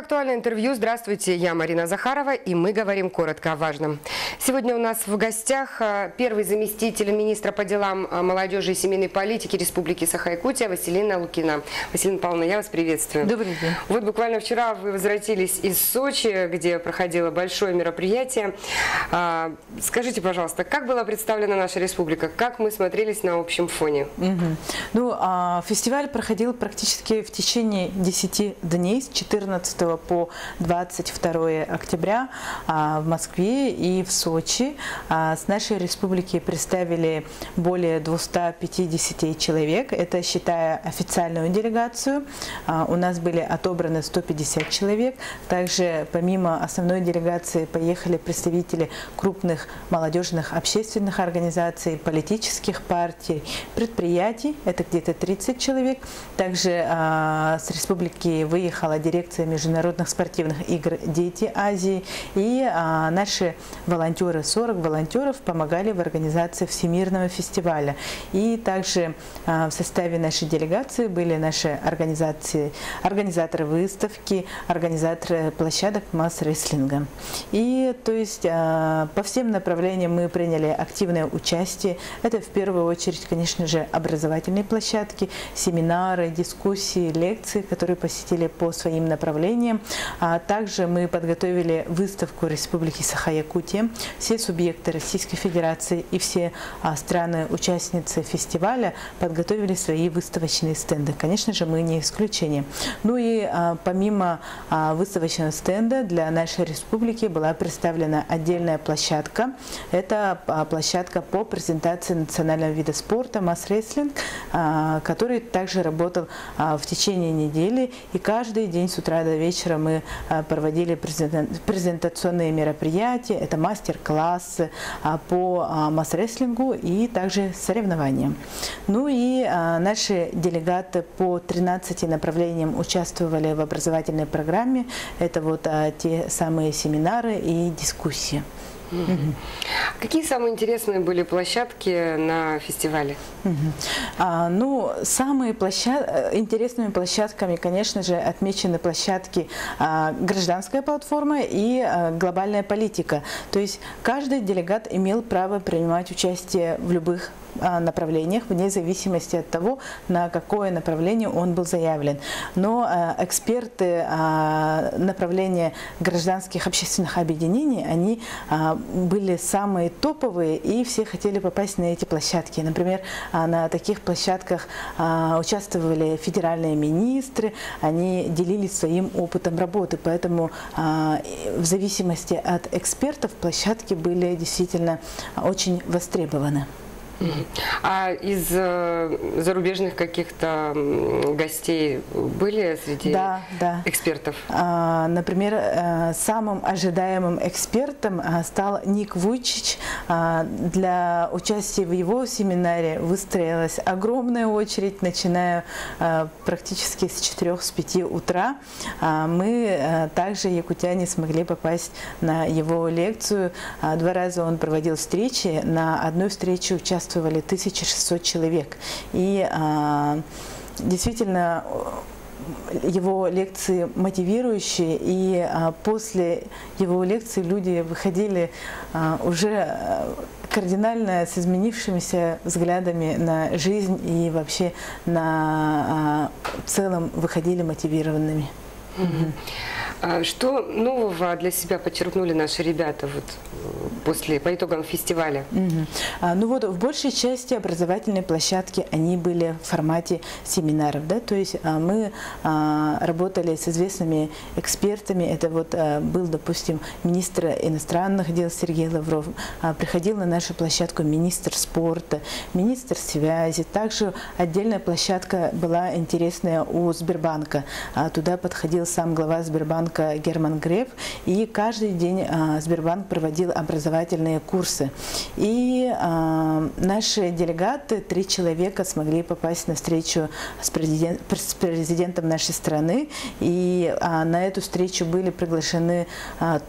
актуальное интервью. Здравствуйте, я Марина Захарова, и мы говорим коротко о важном. Сегодня у нас в гостях а, первый заместитель министра по делам а, молодежи и семейной политики Республики Саха-Якутия Василина Лукина. Василина Павловна, я вас приветствую. Добрый день. Вот буквально вчера вы возвратились из Сочи, где проходило большое мероприятие. А, скажите, пожалуйста, как была представлена наша республика? Как мы смотрелись на общем фоне? Угу. Ну, фестиваль проходил практически в течение 10 дней с 14 по 22 октября а, в Москве и в Сочи. А, с нашей республики представили более 250 человек, это считая официальную делегацию. А, у нас были отобраны 150 человек. Также помимо основной делегации поехали представители крупных молодежных общественных организаций, политических партий, предприятий, это где-то 30 человек. Также с республики выехала дирекция международных международных спортивных игр «Дети Азии». И а, наши волонтеры, 40 волонтеров помогали в организации Всемирного фестиваля. И также а, в составе нашей делегации были наши организации, организаторы выставки, организаторы площадок масс-рестлинга. И то есть а, по всем направлениям мы приняли активное участие. Это в первую очередь, конечно же, образовательные площадки, семинары, дискуссии, лекции, которые посетили по своим направлениям направлениям. А также мы подготовили выставку Республики Саха-Якутия. Все субъекты Российской Федерации и все а, страны-участницы фестиваля подготовили свои выставочные стенды. Конечно же, мы не исключение. Ну и а, помимо а, выставочного стенда для нашей республики была представлена отдельная площадка. Это площадка по презентации национального вида спорта масс-рестлинг, который также работал в течение недели и каждый день с утра до вечера вечера мы а, проводили презентационные мероприятия, это мастер-классы а, по а, масс-рестлингу и также соревнования. Ну и наши делегаты по 13 направлениям участвовали в образовательной программе. Это вот те самые семинары и дискуссии. Угу. Какие самые интересные были площадки на фестивале? Угу. А, ну, самые площад... Э, интересными площадками, конечно же, отмечены площадки а, гражданская платформа и а, глобальная политика. То есть каждый делегат имел право принимать участие в любых направлениях, вне зависимости от того, на какое направление он был заявлен. Но а, эксперты а, направления гражданских общественных объединений, они были самые топовые, и все хотели попасть на эти площадки. Например, на таких площадках участвовали федеральные министры, они делились своим опытом работы, поэтому в зависимости от экспертов площадки были действительно очень востребованы. А из э, зарубежных каких-то гостей были среди да, да. экспертов? А, например, э, самым ожидаемым экспертом э, стал Ник Вуйчич. А, для участия в его семинаре выстроилась огромная очередь, начиная практически с 4-5 утра. А, мы также, якутяне, смогли попасть на его лекцию. Два раза он проводил встречи. На одной встрече участвовал участвовали 1600 человек. И а, действительно его лекции мотивирующие, и а, после его лекции люди выходили а, уже кардинально с изменившимися взглядами на жизнь и вообще на в целом выходили мотивированными. Угу. Что нового для себя подчеркнули наши ребята вот после, по итогам фестиваля? Угу. А, ну вот в большей части образовательные площадки, они были в формате семинаров, да, то есть а, мы а, работали с известными экспертами, это вот а, был, допустим, министр иностранных дел Сергей Лавров, а, приходил на нашу площадку министр спорта, министр связи, также отдельная площадка была интересная у Сбербанка, а, туда подходил сам глава Сбербанка Герман Греф, и каждый день а, Сбербанк проводил образовательные курсы. И э, наши делегаты, три человека, смогли попасть на встречу с, президент, с президентом нашей страны. И э, на эту встречу были приглашены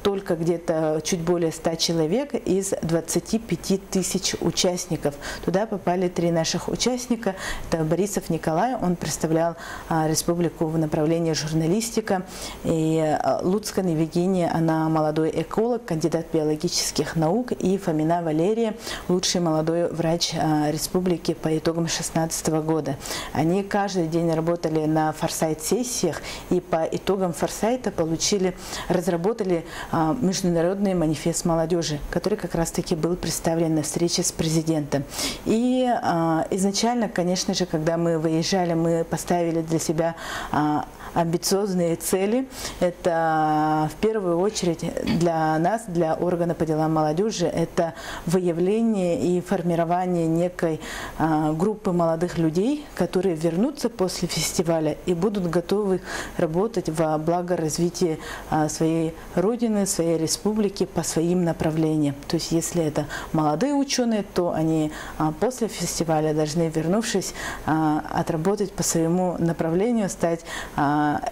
только где-то чуть более 100 человек из 25 тысяч участников. Туда попали три наших участника. Это Борисов Николай, он представлял республику в направлении журналистика. И Луцкан Евгения, она молодой эколог, кандидат биологических наук, и Фомина Валерия, лучший молодой врач э, республики по итогам 2016 года. Они каждый день работали на форсайт-сессиях, и по итогам форсайта получили, разработали э, международный манифест молодежи, который как раз-таки был представлен на встрече с президентом. И изначально, конечно же, когда мы выезжали, мы поставили для себя амбициозные цели. Это в первую очередь для нас, для органа по делам молодежи, это выявление и формирование некой а, группы молодых людей, которые вернутся после фестиваля и будут готовы работать во благо развития а, своей родины, своей республики по своим направлениям. То есть если это молодые ученые, то они а, после фестиваля должны, вернувшись, отработать по своему направлению, стать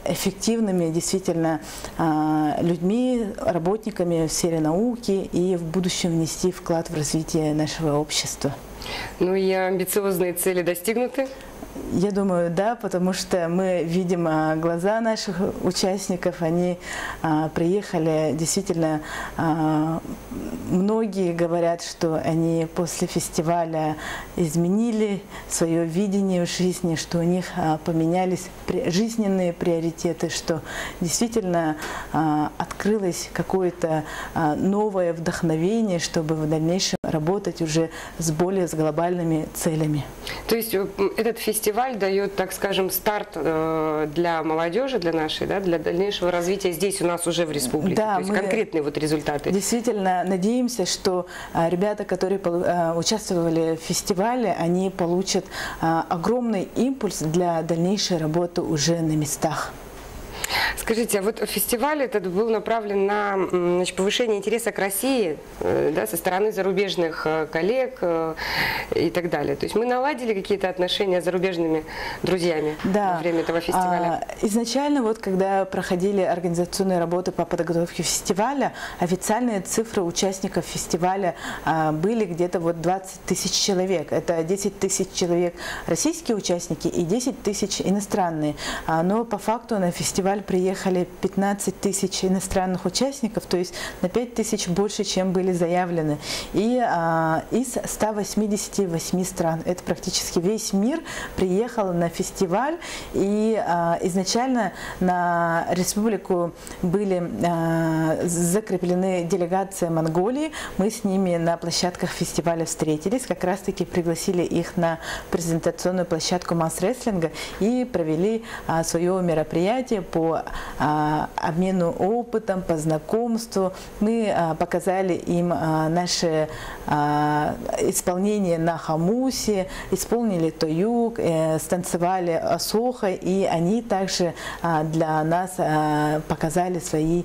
эффективными действительно а, людьми, работниками в сфере науки и в будущем внести вклад в развитие нашего общества. Ну и амбициозные цели достигнуты? Я думаю, да, потому что мы видим а, глаза наших участников, они а, приехали, действительно, а, многие говорят, что они после фестиваля изменили свое видение жизни, что у них поменялись жизненные приоритеты, что действительно открылось какое-то новое вдохновение, чтобы в дальнейшем работать уже с более с глобальными целями. То есть э, этот фестиваль дает, так скажем, старт э, для молодежи, для нашей, да, для дальнейшего развития здесь у нас уже в республике. Да, То есть конкретные вот результаты. Действительно, надеемся, что э, ребята, которые участвовали в фестивале, они получат огромный импульс для дальнейшей работы уже на местах. Скажите, а вот фестиваль этот был направлен на значит, повышение интереса к России э, да, со стороны зарубежных э, коллег э, и так далее. То есть мы наладили какие-то отношения с зарубежными друзьями да. во время этого фестиваля? А, изначально, вот когда проходили организационные работы по подготовке фестиваля, официальные цифры участников фестиваля а, были где-то вот 20 тысяч человек. Это 10 тысяч человек российские участники и 10 тысяч иностранные. А, но по факту на фестиваль приехали 15 тысяч иностранных участников, то есть на 5 тысяч больше, чем были заявлены. И а, из 188 стран, это практически весь мир, приехал на фестиваль. И а, изначально на республику были а, закреплены делегация Монголии. Мы с ними на площадках фестиваля встретились, как раз-таки пригласили их на презентационную площадку масс-рестлинга и провели а, свое мероприятие по обмену опытом, по знакомству. Мы а, показали им а, наше исполнение на хамусе, исполнили тоюк, э, станцевали осоха, и они также для нас показали свои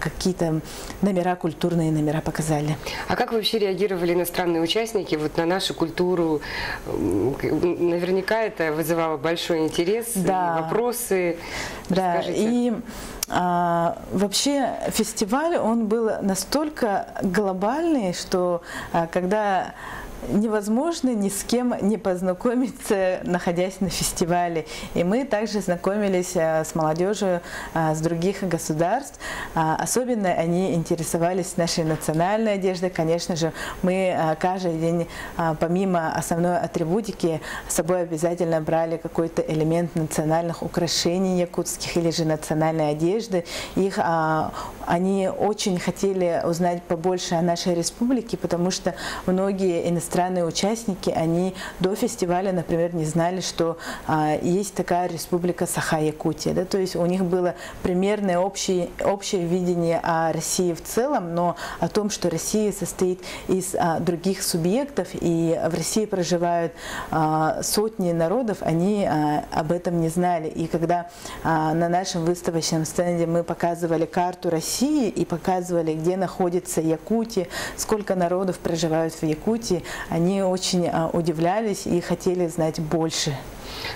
какие-то номера, культурные номера показали. А как вообще реагировали иностранные участники вот на нашу культуру? Наверняка это вызывало большой интерес, да. вопросы. Да, Расскажите. И а, вообще фестиваль, он был настолько глобальный, что а, когда невозможно ни с кем не познакомиться, находясь на фестивале. И мы также знакомились а, с молодежью а, с других государств. А, особенно они интересовались нашей национальной одеждой. Конечно же, мы каждый день, помимо основной атрибутики, с собой обязательно брали какой-то элемент национальных украшений якутских или же национальной одежды. Их, они очень хотели узнать побольше о нашей республике, потому что многие иностранные иностранные участники, они до фестиваля, например, не знали, что а, есть такая республика Саха-Якутия. Да? То есть у них было примерное общее, общее видение о России в целом, но о том, что Россия состоит из а, других субъектов, и в России проживают а, сотни народов, они об этом не знали. И когда на нашем выставочном стенде мы показывали карту России и показывали, где находится Якутия, сколько народов проживают в Якутии, они очень а, удивлялись и хотели знать больше.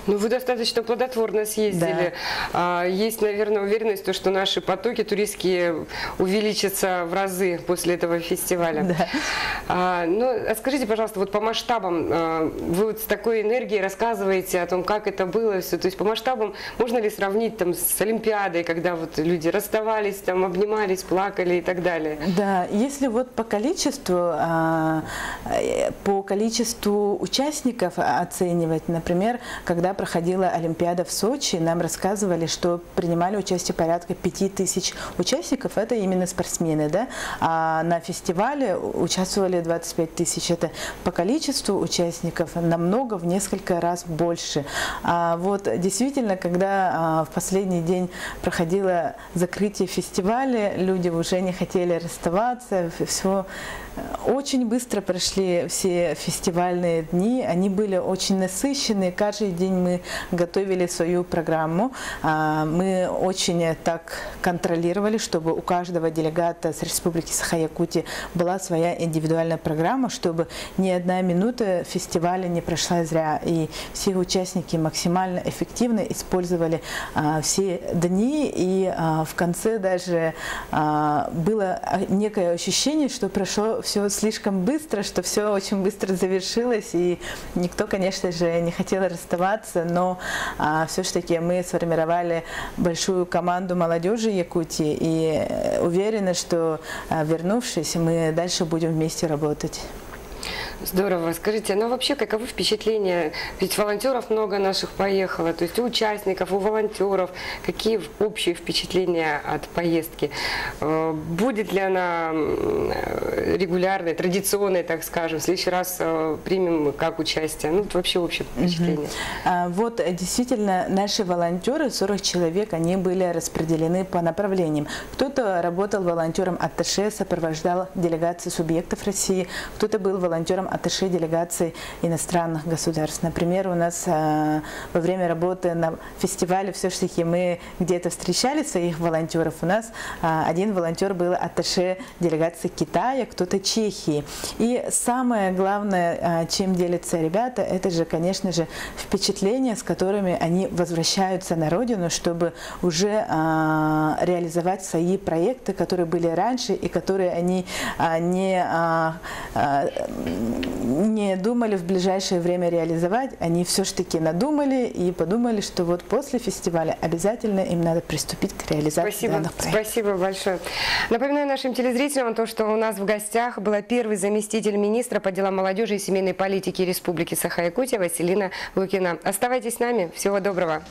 Ну, вы достаточно плодотворно съездили. А, есть, наверное, уверенность, что наши потоки туристские увеличатся в разы после этого фестиваля. Да. А, ну, а скажите, пожалуйста, вот по масштабам, вы вот с такой энергией рассказываете о том, как это было все. То есть по масштабам можно ли сравнить там с Олимпиадой, когда вот люди расставались, там обнимались, плакали и так далее? Да, если вот по количеству, э, по количеству участников оценивать, например, когда проходила Олимпиада в Сочи, нам рассказывали, что принимали участие порядка 5000 участников, это именно спортсмены, да, а на фестивале участвовали 25 тысяч, это по количеству участников намного, в несколько раз больше. А вот действительно, когда а, в последний день проходило закрытие фестиваля, люди уже не хотели расставаться, все очень быстро прошли все фестивальные дни, они были очень насыщенные, каждый день мы готовили свою программу, а, мы очень так контролировали, чтобы у каждого делегата с Республики Саха-Якутия была своя индивидуальная программа, чтобы ни одна минута фестиваля не прошла зря, и все участники максимально эффективно использовали а, все дни, и а, в конце даже было некое ощущение, что прошло все слишком быстро, что все очень быстро завершилось, и никто, конечно же, не хотел расставаться, но а, все-таки мы сформировали большую команду молодежи Якутии и э, уверены, что а, вернувшись, мы дальше будем вместе работать. Здорово. Скажите, ну вообще каковы впечатления? Ведь волонтеров много наших поехало, то есть у участников, у волонтеров. Какие общие впечатления от поездки? Э, будет ли она регулярной, традиционной, так скажем? В следующий раз э, примем как участие? Ну, вообще общее впечатление. А, вот действительно наши волонтеры, 40 человек, они были распределены по направлениям. Кто-то работал волонтером атташе, сопровождал делегации субъектов России, кто-то был волонтером атташе делегаций иностранных государств. Например, у нас э, во время работы на фестивале все-таки мы где-то встречали своих волонтеров. У нас э, один волонтер был атташе делегации Китая, кто-то Чехии. И самое главное, э, чем делятся ребята, это же, конечно же, впечатления, с которыми они возвращаются на родину, чтобы уже реализовать свои проекты, которые были раньше и которые они не не думали в ближайшее время реализовать, они все-таки надумали и подумали, что вот после фестиваля обязательно им надо приступить к реализации Спасибо. данных проектов. Спасибо большое. Напоминаю нашим телезрителям то, что у нас в гостях была первый заместитель министра по делам молодежи и семейной политики Республики Саха-Якутия Василина Лукина. Оставайтесь с нами. Всего доброго.